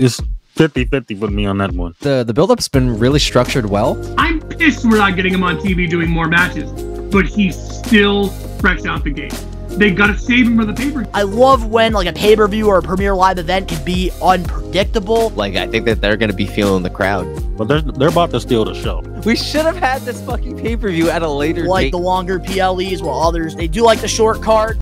it's 50-50 with me on that one. The the build-up's been really structured well. I'm pissed we're not getting him on TV doing more matches, but he's still fresh out the gate. They gotta save him for the paper. I love when like a pay per view or a premiere live event can be unpredictable. Like I think that they're gonna be feeling the crowd. But they're they're about to steal the show. We should have had this fucking pay per view at a later Like date. the longer PLEs, while others they do like the short card.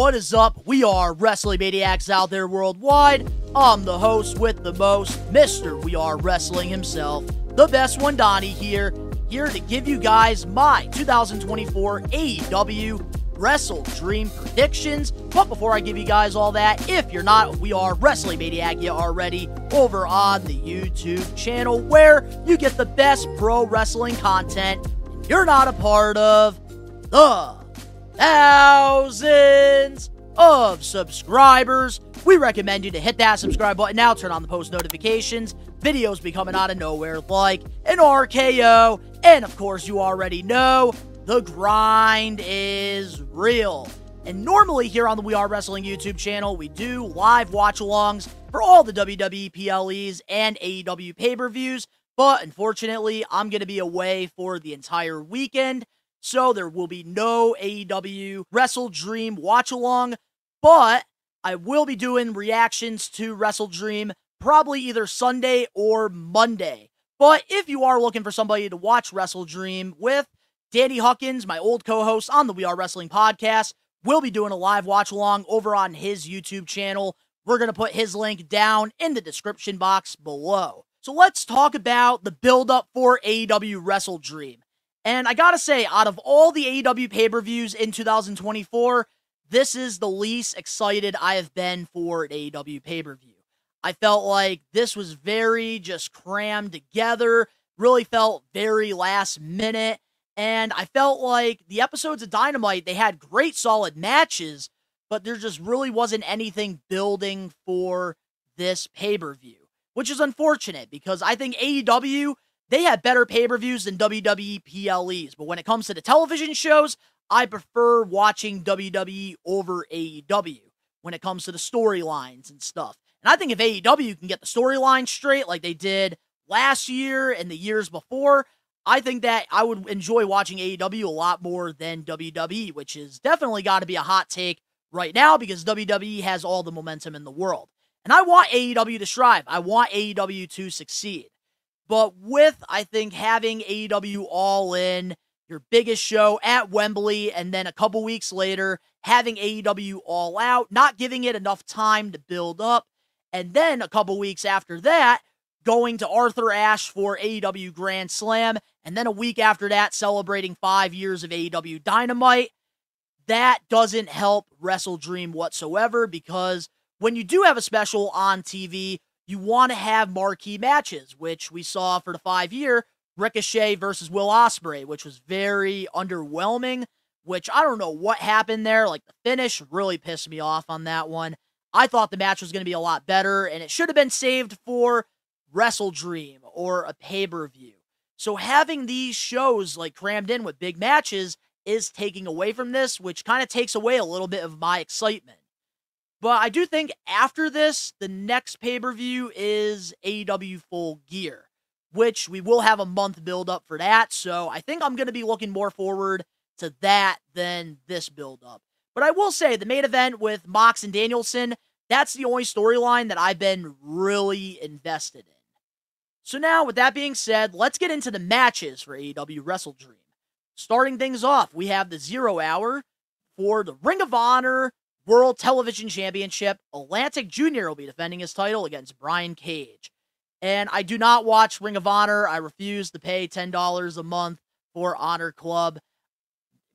What is up? We are Wrestling Maniacs out there worldwide. I'm the host with the most, Mr. We Are Wrestling himself, the best one, Donnie here, here to give you guys my 2024 AEW Wrestle Dream predictions. But before I give you guys all that, if you're not, we are Wrestling Maniac yet already over on the YouTube channel where you get the best pro wrestling content. You're not a part of the thousands of subscribers. We recommend you to hit that subscribe button now, turn on the post notifications. Videos be coming out of nowhere like an RKO. And of course, you already know the grind is real. And normally here on the We Are Wrestling YouTube channel, we do live watch alongs for all the WWE PLEs and AEW pay per views. But unfortunately, I'm going to be away for the entire weekend. So there will be no AEW Wrestle Dream watch along. But I will be doing reactions to Wrestle Dream probably either Sunday or Monday. But if you are looking for somebody to watch Wrestle Dream with, Danny Huckins, my old co host on the We Are Wrestling podcast, will be doing a live watch along over on his YouTube channel. We're going to put his link down in the description box below. So let's talk about the build up for AEW Wrestle Dream. And I gotta say, out of all the AEW pay per views in 2024, this is the least excited I have been for an AEW pay per view. I felt like this was very just crammed together, really felt very last minute. And I felt like the episodes of Dynamite, they had great solid matches, but there just really wasn't anything building for this pay per view, which is unfortunate because I think AEW, they have better pay per views than WWE PLEs. But when it comes to the television shows, I prefer watching WWE over AEW when it comes to the storylines and stuff. And I think if AEW can get the storyline straight like they did last year and the years before, I think that I would enjoy watching AEW a lot more than WWE, which is definitely got to be a hot take right now because WWE has all the momentum in the world. And I want AEW to strive. I want AEW to succeed. But with, I think, having AEW all in, your biggest show at Wembley, and then a couple weeks later, having AEW all out, not giving it enough time to build up, and then a couple weeks after that, going to Arthur Ashe for AEW Grand Slam, and then a week after that, celebrating five years of AEW Dynamite. That doesn't help Wrestle Dream whatsoever because when you do have a special on TV, you want to have marquee matches, which we saw for the five year Ricochet versus Will Ospreay, which was very underwhelming. Which I don't know what happened there. Like the finish really pissed me off on that one. I thought the match was going to be a lot better, and it should have been saved for Wrestle Dream or a pay per view. So having these shows like crammed in with big matches is taking away from this, which kind of takes away a little bit of my excitement. But I do think after this, the next pay per view is AEW Full Gear, which we will have a month build up for that. So I think I'm going to be looking more forward to that than this build up. But I will say the main event with Mox and Danielson, that's the only storyline that I've been really invested in. So now, with that being said, let's get into the matches for AEW Wrestle Dream. Starting things off, we have the zero hour for the Ring of Honor World Television Championship. Atlantis Jr. will be defending his title against Brian Cage. And I do not watch Ring of Honor. I refuse to pay $10 a month for Honor Club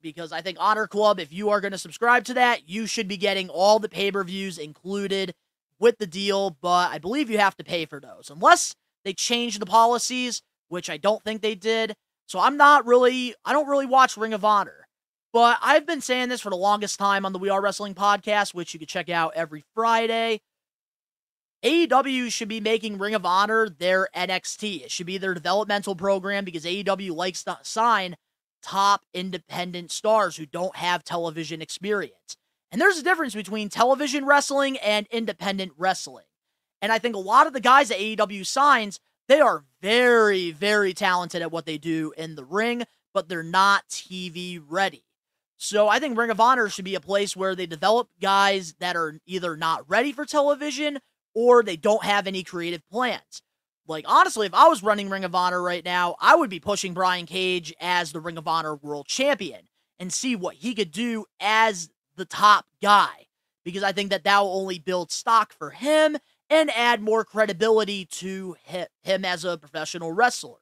because I think Honor Club, if you are going to subscribe to that, you should be getting all the pay per views included with the deal. But I believe you have to pay for those unless they change the policies, which I don't think they did. So I'm not really, I don't really watch Ring of Honor. But I've been saying this for the longest time on the We Are Wrestling podcast, which you can check out every Friday. AEW should be making Ring of Honor their NXT. It should be their developmental program because AEW likes to sign top independent stars who don't have television experience. And there's a difference between television wrestling and independent wrestling. And I think a lot of the guys that AEW signs, they are very, very talented at what they do in the ring, but they're not TV ready. So I think Ring of Honor should be a place where they develop guys that are either not ready for television or they don't have any creative plans. Like, honestly, if I was running Ring of Honor right now, I would be pushing Brian Cage as the Ring of Honor World Champion and see what he could do as the top guy. Because I think that that will only build stock for him and add more credibility to him as a professional wrestler.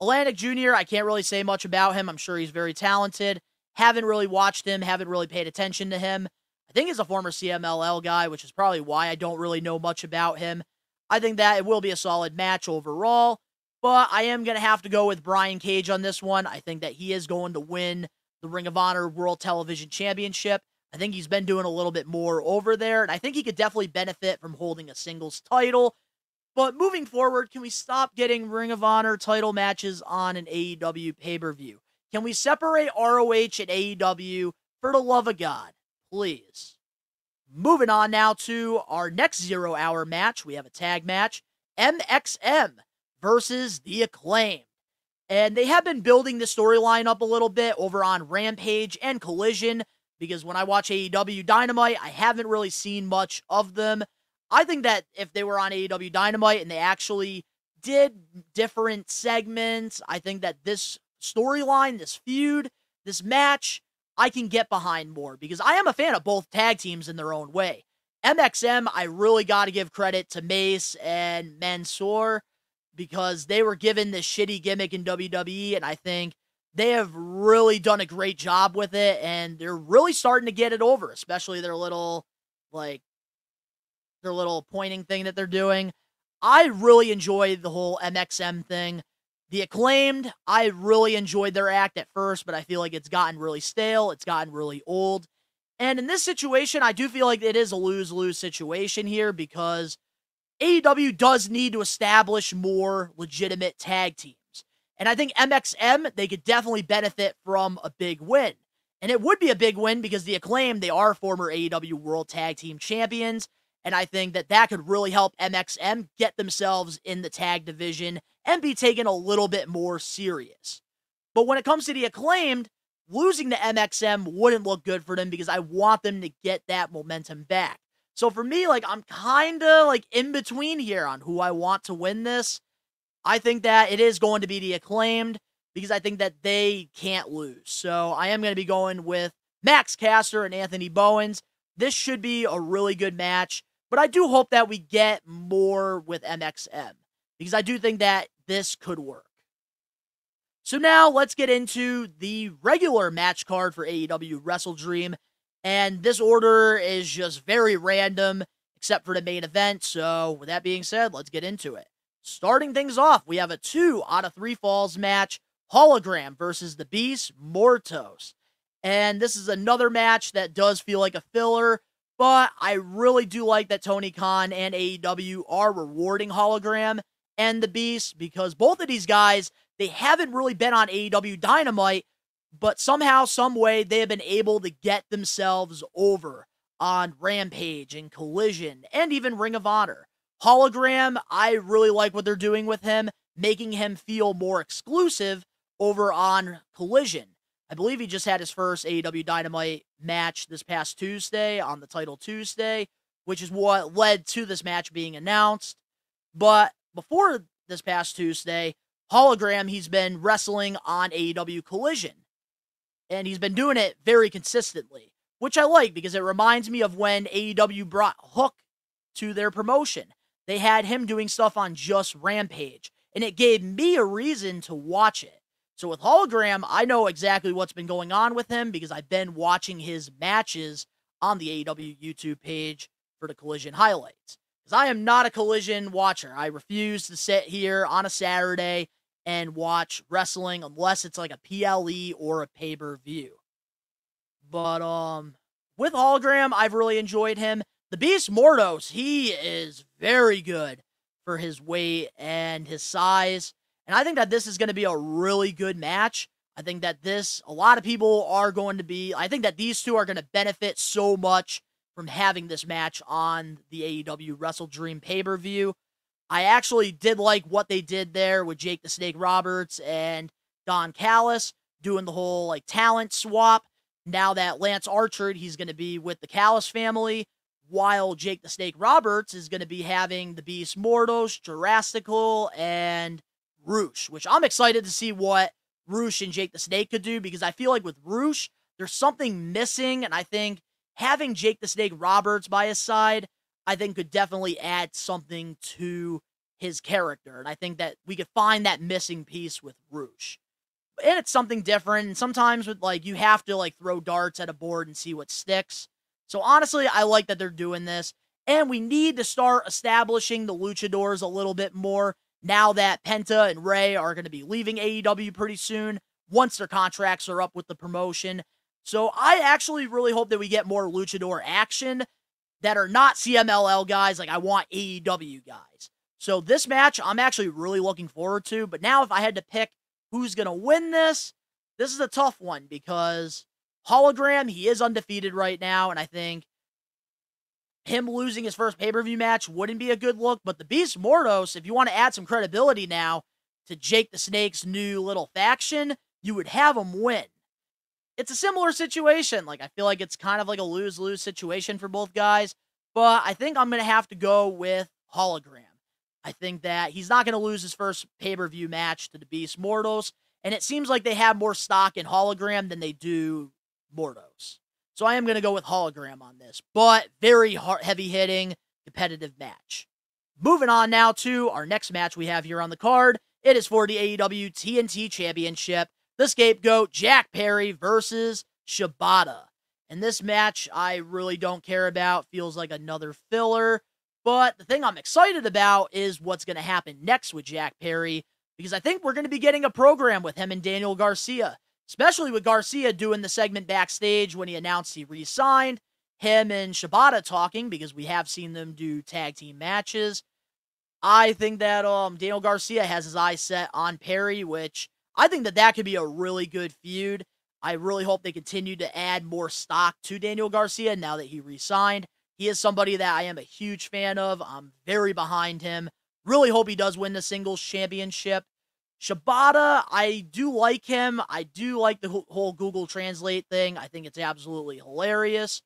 Atlantis Jr., I can't really say much about him. I'm sure he's very talented. Haven't really watched him, haven't really paid attention to him. I think he's a former CMLL guy, which is probably why I don't really know much about him. I think that it will be a solid match overall, but I am going to have to go with Brian Cage on this one. I think that he is going to win the Ring of Honor World Television Championship. I think he's been doing a little bit more over there, and I think he could definitely benefit from holding a singles title. But moving forward, can we stop getting Ring of Honor title matches on an AEW pay per view? Can we separate ROH and AEW for the love of God? Please. Moving on now to our next zero hour match. We have a tag match MXM versus The Acclaimed. And they have been building the storyline up a little bit over on Rampage and Collision because when I watch AEW Dynamite, I haven't really seen much of them. I think that if they were on AEW Dynamite and they actually did different segments, I think that this storyline, this feud, this match, I can get behind more because I am a fan of both tag teams in their own way. MXM, I really got to give credit to Mace and Mansoor because they were given this shitty gimmick in WWE, and I think they have really done a great job with it, and they're really starting to get it over, especially their little, like, their little pointing thing that they're doing. I really enjoy the whole MXM thing. The acclaimed, I really enjoyed their act at first, but I feel like it's gotten really stale. It's gotten really old. And in this situation, I do feel like it is a lose lose situation here because AEW does need to establish more legitimate tag teams. And I think MXM, they could definitely benefit from a big win. And it would be a big win because the acclaim, they are former AEW World Tag Team Champions. And I think that that could really help MXM get themselves in the tag division and be taken a little bit more serious. But when it comes to the acclaimed, losing to MXM wouldn't look good for them because I want them to get that momentum back. So for me, like I'm kind of like in between here on who I want to win this. I think that it is going to be the acclaimed because I think that they can't lose. So I am going to be going with Max Caster and Anthony Bowens. This should be a really good match. But I do hope that we get more with MXM because I do think that this could work. So now let's get into the regular match card for AEW Wrestle Dream. And this order is just very random, except for the main event. So, with that being said, let's get into it. Starting things off, we have a two out of three falls match Hologram versus the Beast Mortos. And this is another match that does feel like a filler, but I really do like that Tony Khan and AEW are rewarding Hologram and the Beast because both of these guys, they haven't really been on AEW Dynamite, but somehow, some way, they have been able to get themselves over on Rampage and Collision and even Ring of Honor. Hologram, I really like what they're doing with him, making him feel more exclusive over on Collision. I believe he just had his first AEW Dynamite match this past Tuesday on the title Tuesday, which is what led to this match being announced. But before this past Tuesday, Hologram, he's been wrestling on AEW Collision. And he's been doing it very consistently, which I like because it reminds me of when AEW brought Hook to their promotion. They had him doing stuff on just Rampage, and it gave me a reason to watch it. So with Hologram, I know exactly what's been going on with him because I've been watching his matches on the AEW YouTube page for the collision highlights. Because I am not a collision watcher. I refuse to sit here on a Saturday and watch wrestling unless it's like a PLE or a pay-per-view. But um with Hologram, I've really enjoyed him. The Beast Mortos, he is very good for his weight and his size. And I think that this is going to be a really good match. I think that this, a lot of people are going to be, I think that these two are going to benefit so much from having this match on the AEW Wrestle Dream pay per view. I actually did like what they did there with Jake the Snake Roberts and Don Callis doing the whole like talent swap. Now that Lance Archer, he's going to be with the Callis family, while Jake the Snake Roberts is going to be having the Beast Mortos, Jurassical, and Rush, which I'm excited to see what Rush and Jake the Snake could do because I feel like with Rush, there's something missing, and I think having Jake the Snake Roberts by his side, I think could definitely add something to his character. And I think that we could find that missing piece with Rush and it's something different. And sometimes with like you have to like throw darts at a board and see what sticks. So honestly, I like that they're doing this. And we need to start establishing the luchadors a little bit more now that Penta and Rey are going to be leaving AEW pretty soon once their contracts are up with the promotion. So I actually really hope that we get more luchador action that are not CMLL guys. Like I want AEW guys. So this match I'm actually really looking forward to. But now if I had to pick Who's going to win this? This is a tough one because Hologram, he is undefeated right now, and I think him losing his first pay per view match wouldn't be a good look. But the Beast Mortos, if you want to add some credibility now to Jake the Snake's new little faction, you would have him win. It's a similar situation. Like, I feel like it's kind of like a lose lose situation for both guys. But I think I'm going to have to go with Hologram. I think that he's not going to lose his first pay per view match to the Beast Mortos. And it seems like they have more stock in Hologram than they do Mortos. So I am going to go with Hologram on this, but very hard, heavy hitting, competitive match. Moving on now to our next match we have here on the card. It is for the AEW TNT Championship. The scapegoat, Jack Perry versus Shibata. And this match, I really don't care about. Feels like another filler. But the thing I'm excited about is what's going to happen next with Jack Perry, because I think we're going to be getting a program with him and Daniel Garcia, especially with Garcia doing the segment backstage when he announced he re signed, him and Shibata talking, because we have seen them do tag team matches. I think that um, Daniel Garcia has his eyes set on Perry, which I think that that could be a really good feud. I really hope they continue to add more stock to Daniel Garcia now that he re signed. He is somebody that I am a huge fan of. I'm very behind him. Really hope he does win the singles championship. Shibata, I do like him. I do like the whole Google Translate thing. I think it's absolutely hilarious.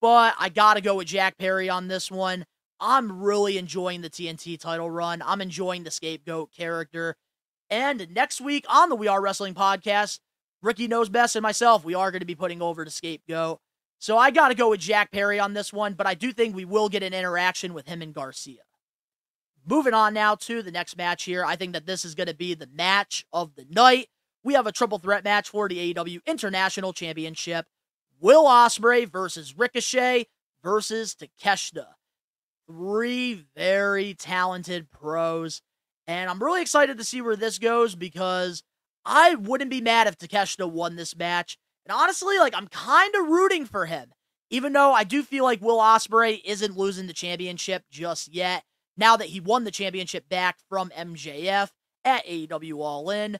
But I got to go with Jack Perry on this one. I'm really enjoying the TNT title run. I'm enjoying the scapegoat character. And next week on the We Are Wrestling podcast, Ricky Knows Best and myself, we are going to be putting over the scapegoat. So I got to go with Jack Perry on this one, but I do think we will get an interaction with him and Garcia. Moving on now to the next match here. I think that this is going to be the match of the night. We have a triple threat match for the AEW International Championship. Will Ospreay versus Ricochet versus Takeshita. Three very talented pros. And I'm really excited to see where this goes because I wouldn't be mad if Takeshita won this match. And honestly, like I'm kind of rooting for him. Even though I do feel like Will Ospreay isn't losing the championship just yet. Now that he won the championship back from MJF at AEW All In.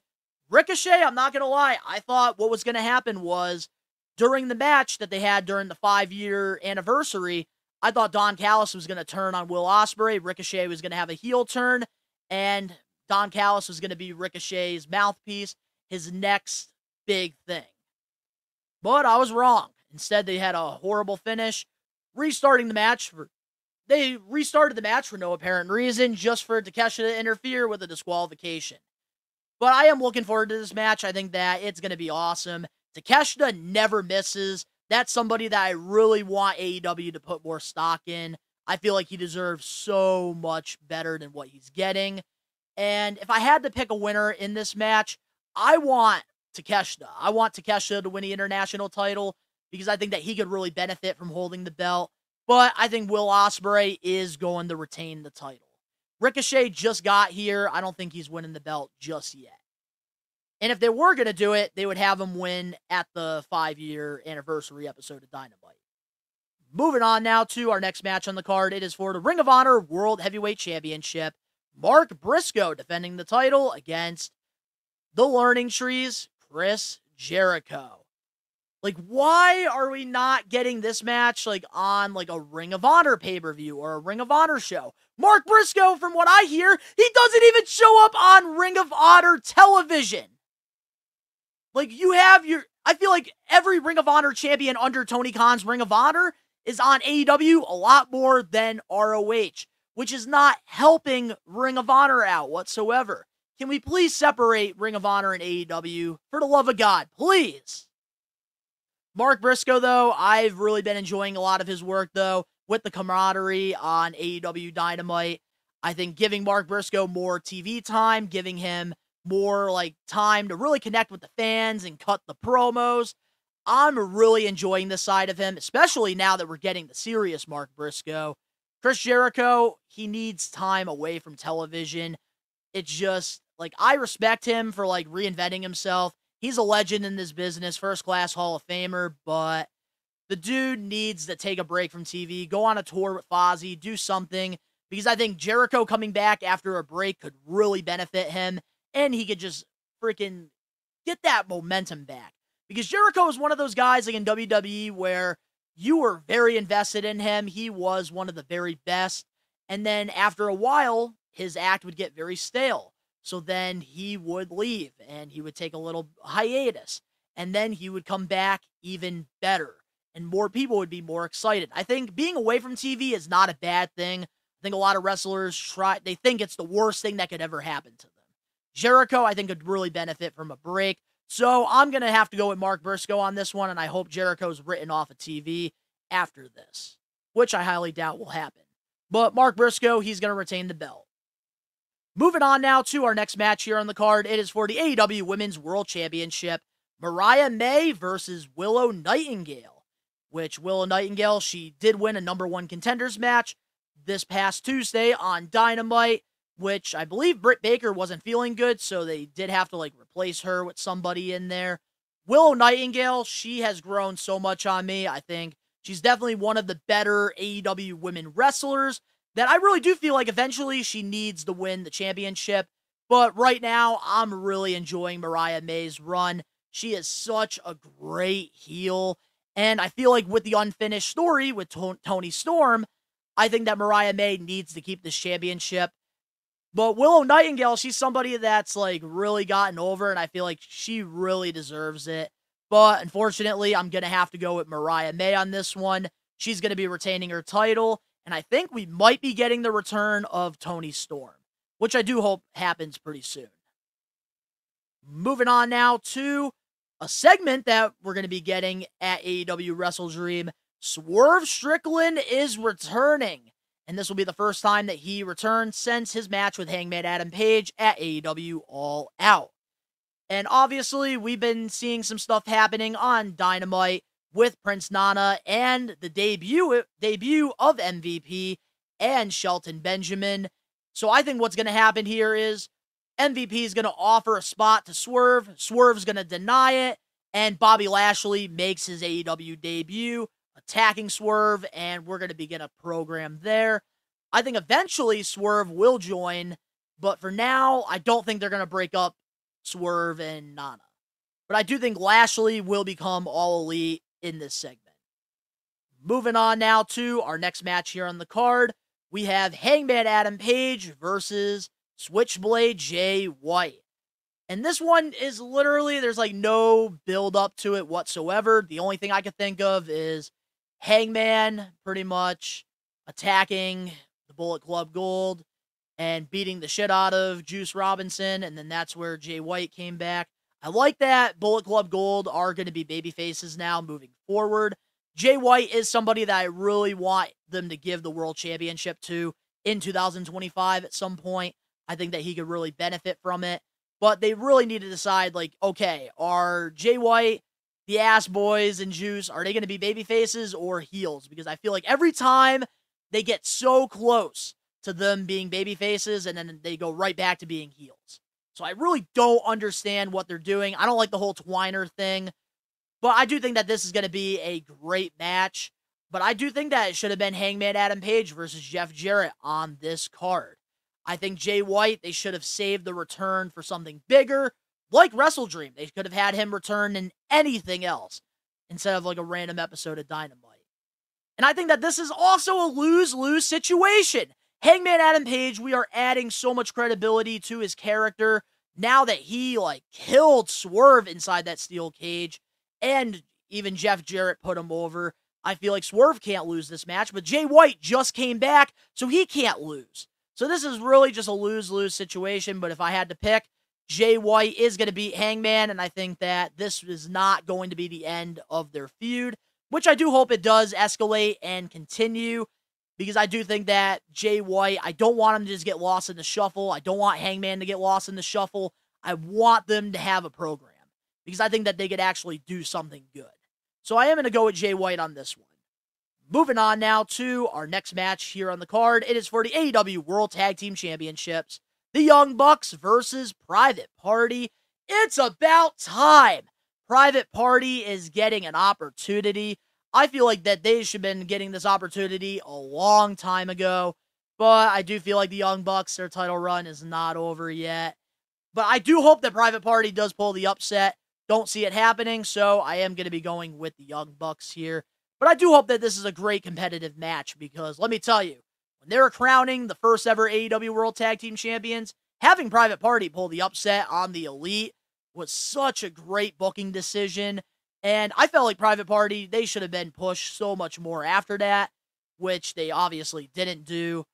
Ricochet, I'm not gonna lie, I thought what was gonna happen was during the match that they had during the five year anniversary, I thought Don Callis was gonna turn on Will Ospreay. Ricochet was gonna have a heel turn, and Don Callis was gonna be Ricochet's mouthpiece, his next big thing. But I was wrong. Instead, they had a horrible finish, restarting the match for. They restarted the match for no apparent reason, just for Takeshita to interfere with a disqualification. But I am looking forward to this match. I think that it's going to be awesome. Takeshita never misses. That's somebody that I really want AEW to put more stock in. I feel like he deserves so much better than what he's getting. And if I had to pick a winner in this match, I want Takeshita. I want Takeshita to win the international title because I think that he could really benefit from holding the belt. But I think Will Ospreay is going to retain the title. Ricochet just got here. I don't think he's winning the belt just yet. And if they were going to do it, they would have him win at the five year anniversary episode of Dynamite. Moving on now to our next match on the card. It is for the Ring of Honor World Heavyweight Championship. Mark Briscoe defending the title against the Learning Trees, Chris Jericho. Like, why are we not getting this match like on like a Ring of Honor pay per view or a Ring of Honor show? Mark Briscoe, from what I hear, he doesn't even show up on Ring of Honor television. Like, you have your. I feel like every Ring of Honor champion under Tony Khan's Ring of Honor is on AEW a lot more than ROH, which is not helping Ring of Honor out whatsoever. Can we please separate Ring of Honor and AEW? For the love of God, please. Mark Briscoe, though, I've really been enjoying a lot of his work, though, with the camaraderie on AEW Dynamite. I think giving Mark Briscoe more TV time, giving him more like time to really connect with the fans and cut the promos. I'm really enjoying this side of him, especially now that we're getting the serious Mark Briscoe. Chris Jericho, he needs time away from television. It's just like I respect him for like reinventing himself he's a legend in this business, first class Hall of Famer, but the dude needs to take a break from TV, go on a tour with Fozzy, do something, because I think Jericho coming back after a break could really benefit him, and he could just freaking get that momentum back. Because Jericho is one of those guys like in WWE where you were very invested in him. He was one of the very best. And then after a while, his act would get very stale. So then he would leave and he would take a little hiatus. And then he would come back even better. And more people would be more excited. I think being away from TV is not a bad thing. I think a lot of wrestlers try they think it's the worst thing that could ever happen to them. Jericho, I think, could really benefit from a break. So I'm gonna have to go with Mark Briscoe on this one, and I hope Jericho's written off of TV after this, which I highly doubt will happen. But Mark Briscoe, he's gonna retain the belt. Moving on now to our next match here on the card. It is for the AEW Women's World Championship. Mariah May versus Willow Nightingale. Which Willow Nightingale, she did win a number one contenders match this past Tuesday on Dynamite, which I believe Britt Baker wasn't feeling good, so they did have to like replace her with somebody in there. Willow Nightingale, she has grown so much on me. I think she's definitely one of the better AEW women wrestlers that I really do feel like eventually she needs to win the championship. But right now, I'm really enjoying Mariah May's run. She is such a great heel. And I feel like with the unfinished story with Toni Storm, I think that Mariah May needs to keep this championship. But Willow Nightingale, she's somebody that's like really gotten over, and I feel like she really deserves it. But unfortunately, I'm going to have to go with Mariah May on this one. She's going to be retaining her title. And I think we might be getting the return of Toni Storm, which I do hope happens pretty soon. Moving on now to a segment that we're going to be getting at AEW Wrestle Dream. Swerve Strickland is returning. And this will be the first time that he returns since his match with Hangman Adam Page at AEW All Out. And obviously, we've been seeing some stuff happening on Dynamite with Prince Nana and the debut debut of MVP and Shelton Benjamin. So I think what's going to happen here is MVP is going to offer a spot to Swerve. Swerve's going to deny it, and Bobby Lashley makes his AEW debut, attacking Swerve, and we're going to begin a program there. I think eventually Swerve will join, but for now, I don't think they're going to break up Swerve and Nana. But I do think Lashley will become all elite in this segment. Moving on now to our next match here on the card. We have Hangman Adam Page versus Switchblade Jay White. And this one is literally, there's like no build up to it whatsoever. The only thing I could think of is Hangman pretty much attacking the Bullet Club Gold and beating the shit out of Juice Robinson. And then that's where Jay White came back. I like that Bullet Club Gold are going to be baby faces now moving forward. Jay White is somebody that I really want them to give the world championship to in 2025 at some point. I think that he could really benefit from it. But they really need to decide, like, okay, are Jay White, the Ass Boys, and Juice, are they going to be baby faces or heels? Because I feel like every time they get so close to them being baby faces and then they go right back to being heels. So I really don't understand what they're doing. I don't like the whole tweener thing, but I do think that this is going to be a great match. But I do think that it should have been Hangman Adam Page versus Jeff Jarrett on this card. I think Jay White, they should have saved the return for something bigger, like Wrestle Dream. They could have had him return in anything else instead of like a random episode of Dynamite. And I think that this is also a lose lose situation. Hangman Adam Page, we are adding so much credibility to his character now that he like killed Swerve inside that steel cage and even Jeff Jarrett put him over. I feel like Swerve can't lose this match, but Jay White just came back, so he can't lose. So this is really just a lose lose situation. But if I had to pick, Jay White is going to beat Hangman, and I think that this is not going to be the end of their feud, which I do hope it does escalate and continue because I do think that Jay White, I don't want him to just get lost in the shuffle. I don't want Hangman to get lost in the shuffle. I want them to have a program because I think that they could actually do something good. So I am going to go with Jay White on this one. Moving on now to our next match here on the card. It is for the AEW World Tag Team Championships. The Young Bucks versus Private Party. It's about time. Private Party is getting an opportunity. I feel like that they should have been getting this opportunity a long time ago. But I do feel like the Young Bucks, their title run is not over yet. But I do hope that Private Party does pull the upset. Don't see it happening, so I am going to be going with the Young Bucks here. But I do hope that this is a great competitive match because let me tell you, when they were crowning the first ever AEW World Tag Team Champions, having Private Party pull the upset on the Elite was such a great booking decision. And I felt like Private Party, they should have been pushed so much more after that, which they obviously didn't do.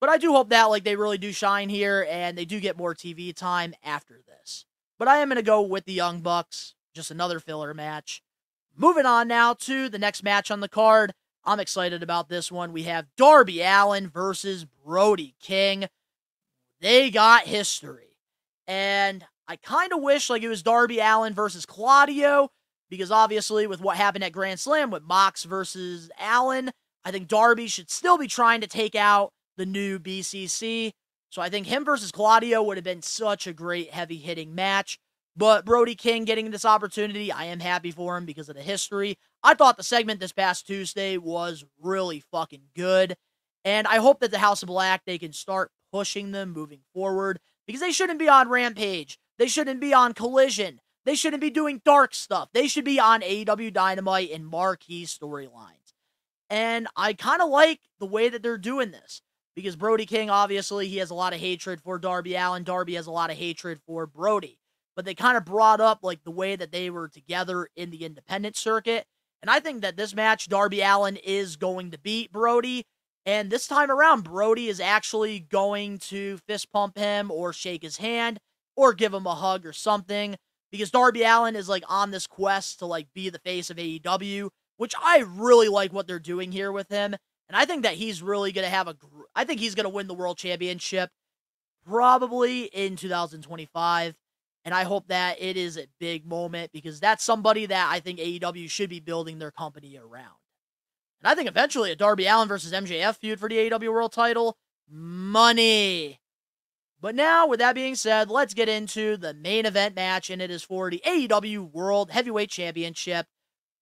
But I do hope that like they really do shine here and they do get more TV time after this. But I am going to go with the Young Bucks, just another filler match. Moving on now to the next match on the card. I'm excited about this one. We have Darby Allin versus Brody King. They got history. And I kind of wish like it was Darby Allin versus Claudio because obviously with what happened at Grand Slam with Mox versus Allin, I think Darby should still be trying to take out the new BCC. So I think him versus Claudio would have been such a great heavy hitting match. But Brody King getting this opportunity, I am happy for him because of the history. I thought the segment this past Tuesday was really fucking good. And I hope that the House of Black, they can start pushing them moving forward because they shouldn't be on Rampage. They shouldn't be on Collision. They shouldn't be doing dark stuff. They should be on AEW Dynamite and marquee storylines. And I kind of like the way that they're doing this because Brody King, obviously, he has a lot of hatred for Darby Allin. Darby has a lot of hatred for Brody but they kind of brought up like the way that they were together in the independent circuit. And I think that this match, Darby Allin is going to beat Brody. And this time around, Brody is actually going to fist pump him or shake his hand or give him a hug or something. Because Darby Allin is like on this quest to like be the face of AEW, which I really like what they're doing here with him. And I think that he's really going to have a. I think he's going to win the world championship probably in 2025. And I hope that it is a big moment because that's somebody that I think AEW should be building their company around. And I think eventually a Darby Allin versus MJF feud for the AEW World title, money. But now, with that being said, let's get into the main event match, and it is for the AEW World Heavyweight Championship.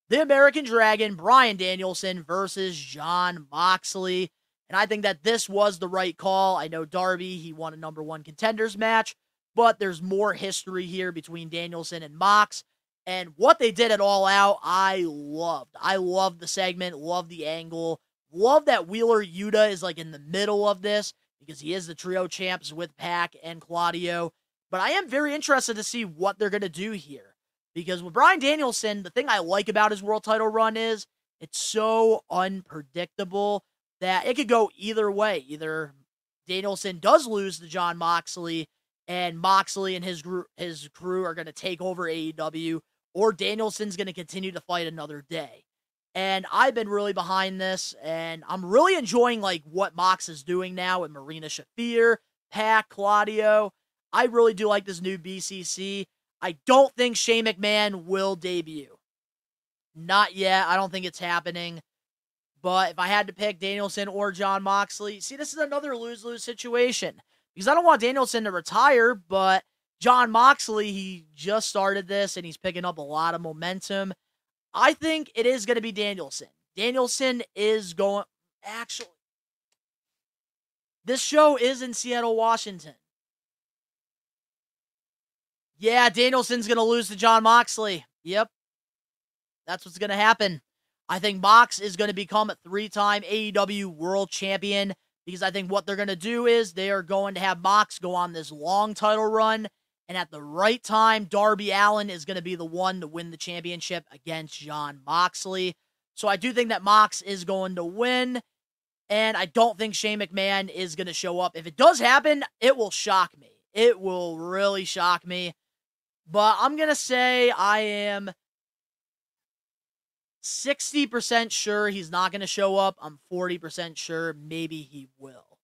The American Dragon, Bryan Danielson versus Jon Moxley. And I think that this was the right call. I know Darby, he won a number one contenders match but there's more history here between Danielson and Mox. And what they did at All Out, I loved. I loved the segment, loved the angle, love that Wheeler Yuta is like in the middle of this because he is the trio champs with Pac and Claudio. But I am very interested to see what they're going to do here because with Bryan Danielson, the thing I like about his world title run is it's so unpredictable that it could go either way. Either Danielson does lose to Jon Moxley and Moxley and his group, his crew are going to take over AEW, or Danielson's going to continue to fight another day. And I've been really behind this, and I'm really enjoying like what Mox is doing now with Marina Shafir, Pac, Claudio. I really do like this new BCC. I don't think Shane McMahon will debut. Not yet. I don't think it's happening. But if I had to pick Danielson or Jon Moxley, see, this is another lose lose situation because I don't want Danielson to retire, but Jon Moxley, he just started this and he's picking up a lot of momentum. I think it is going to be Danielson. Danielson is going, actually, this show is in Seattle, Washington. Yeah, Danielson's going to lose to Jon Moxley. Yep. That's what's going to happen. I think Mox is going to become a three time AEW world champion because I think what they're going to do is they are going to have Mox go on this long title run. And at the right time, Darby Allin is going to be the one to win the championship against Jon Moxley. So I do think that Mox is going to win. And I don't think Shane McMahon is going to show up. If it does happen, it will shock me. It will really shock me. But I'm going to say I am 60% sure he's not going to show up. I'm 40% sure maybe he will.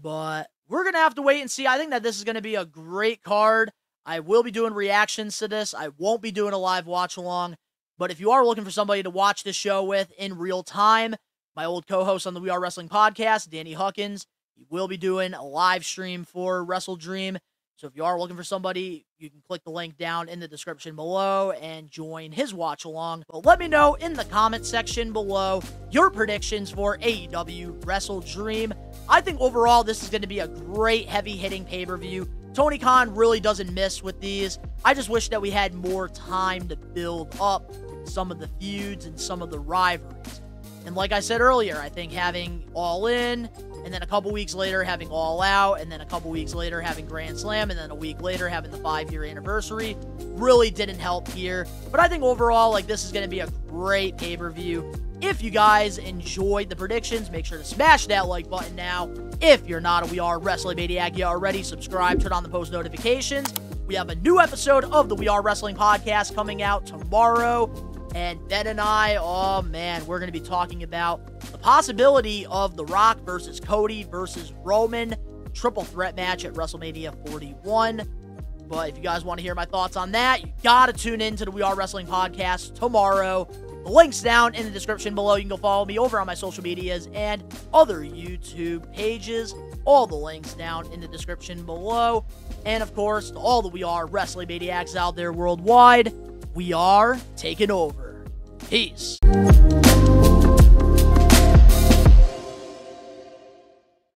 But we're going to have to wait and see. I think that this is going to be a great card. I will be doing reactions to this. I won't be doing a live watch along. But if you are looking for somebody to watch the show with in real time, my old co host on the We Are Wrestling podcast, Danny Huckins, he will be doing a live stream for Wrestle Dream. So if you are looking for somebody, you can click the link down in the description below and join his watch along. But let me know in the comment section below your predictions for AEW Wrestle Dream. I think overall this is going to be a great heavy hitting pay per view. Tony Khan really doesn't miss with these. I just wish that we had more time to build up some of the feuds and some of the rivalries. And like I said earlier, I think having All In and then a couple weeks later having All Out, and then a couple weeks later having Grand Slam, and then a week later having the five year anniversary really didn't help here. But I think overall, like, this is going to be a great pay per view. If you guys enjoyed the predictions, make sure to smash that like button now. If you're not a We Are Wrestling Maniac already, subscribe, turn on the post notifications. We have a new episode of the We Are Wrestling podcast coming out tomorrow. And Ben and I, oh man, we're going to be talking about the possibility of The Rock versus Cody versus Roman triple threat match at WrestleMania 41. But if you guys want to hear my thoughts on that, you got to tune in to the We Are Wrestling podcast tomorrow. The link's down in the description below. You can go follow me over on my social medias and other YouTube pages. All the links down in the description below. And of course, all the We Are Wrestling Maniacs out there worldwide, we are taking over. Peace.